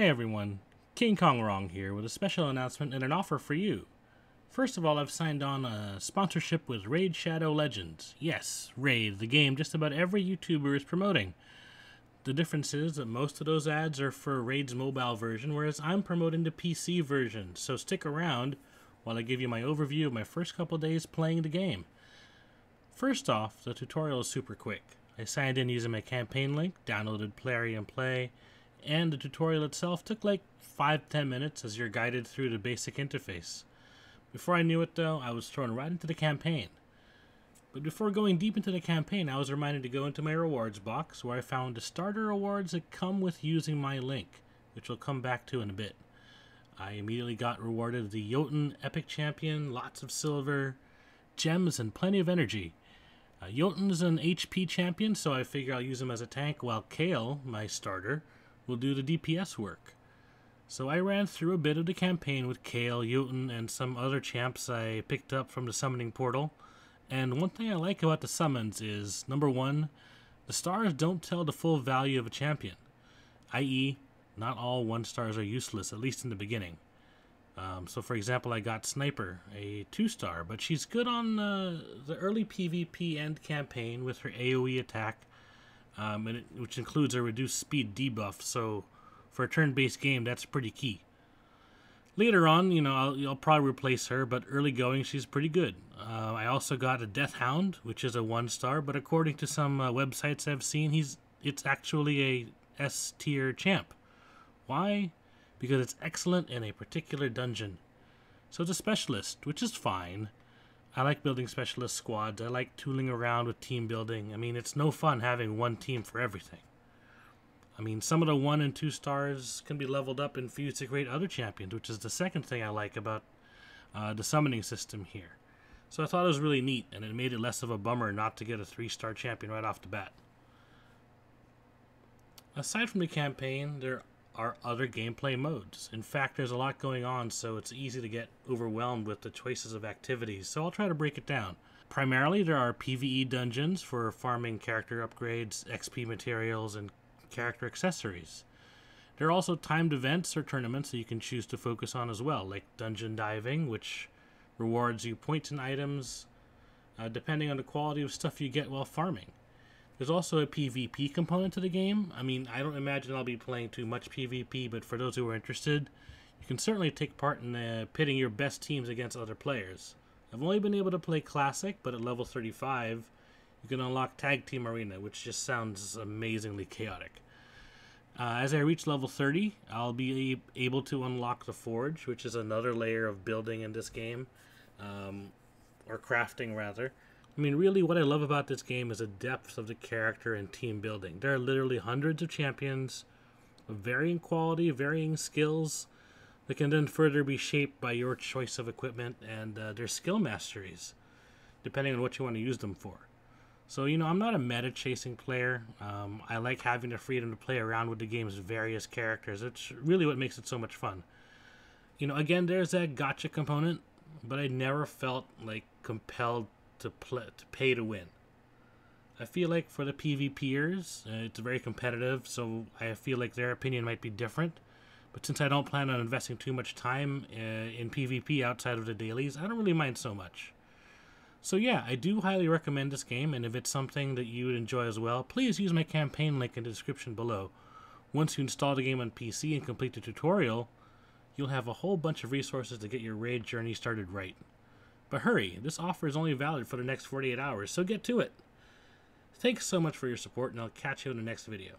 Hey everyone, King Kong Rong here with a special announcement and an offer for you. First of all, I've signed on a sponsorship with Raid Shadow Legends. Yes, Raid, the game just about every YouTuber is promoting. The difference is that most of those ads are for Raid's mobile version, whereas I'm promoting the PC version. So stick around while I give you my overview of my first couple days playing the game. First off, the tutorial is super quick. I signed in using my campaign link, downloaded Plarium Play, and the tutorial itself took like 5-10 minutes as you're guided through the basic interface. Before I knew it though, I was thrown right into the campaign. But before going deep into the campaign, I was reminded to go into my rewards box where I found the starter rewards that come with using my link, which we'll come back to in a bit. I immediately got rewarded the Jotun Epic Champion, lots of silver, gems, and plenty of energy. Uh, Jotun's an HP champion, so I figure I'll use him as a tank, while Kael, my starter, will do the DPS work. So I ran through a bit of the campaign with Kael, Jotun, and some other champs I picked up from the summoning portal. And one thing I like about the summons is, number one, the stars don't tell the full value of a champion, i.e., not all one stars are useless, at least in the beginning. Um, so, for example, I got Sniper, a two star, but she's good on uh, the early PvP end campaign with her AoE attack um, it, which includes a reduced speed debuff. So for a turn-based game, that's pretty key. Later on, you know, I'll, I'll probably replace her, but early going, she's pretty good. Uh, I also got a Death Hound, which is a one star, but according to some uh, websites I've seen, he's it's actually a S tier champ. Why? Because it's excellent in a particular dungeon. So it's a specialist, which is fine. I like building specialist squads. I like tooling around with team building. I mean, it's no fun having one team for everything. I mean, some of the one and two stars can be leveled up and fused to create other champions, which is the second thing I like about uh, the summoning system here. So I thought it was really neat, and it made it less of a bummer not to get a three-star champion right off the bat. Aside from the campaign, there are other gameplay modes. In fact, there's a lot going on, so it's easy to get overwhelmed with the choices of activities, so I'll try to break it down. Primarily, there are PvE dungeons for farming character upgrades, XP materials, and character accessories. There are also timed events or tournaments that you can choose to focus on as well, like dungeon diving, which rewards you points and items uh, depending on the quality of stuff you get while farming. There's also a PvP component to the game. I mean, I don't imagine I'll be playing too much PvP, but for those who are interested, you can certainly take part in uh, pitting your best teams against other players. I've only been able to play Classic, but at level 35, you can unlock Tag Team Arena, which just sounds amazingly chaotic. Uh, as I reach level 30, I'll be able to unlock the Forge, which is another layer of building in this game, um, or crafting rather. I mean, really, what I love about this game is the depth of the character and team building. There are literally hundreds of champions of varying quality, varying skills that can then further be shaped by your choice of equipment and uh, their skill masteries, depending on what you want to use them for. So, you know, I'm not a meta chasing player. Um, I like having the freedom to play around with the game's various characters. It's really what makes it so much fun. You know, again, there's that gacha component, but I never felt like compelled to play to pay to win. I feel like for the PvPers, uh, it's very competitive, so I feel like their opinion might be different. But since I don't plan on investing too much time uh, in PvP outside of the dailies, I don't really mind so much. So yeah, I do highly recommend this game, and if it's something that you would enjoy as well, please use my campaign link in the description below. Once you install the game on PC and complete the tutorial, you'll have a whole bunch of resources to get your raid journey started right. But hurry, this offer is only valid for the next 48 hours, so get to it. Thanks so much for your support, and I'll catch you in the next video.